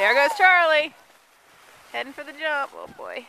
There goes Charlie. Heading for the jump. Oh boy.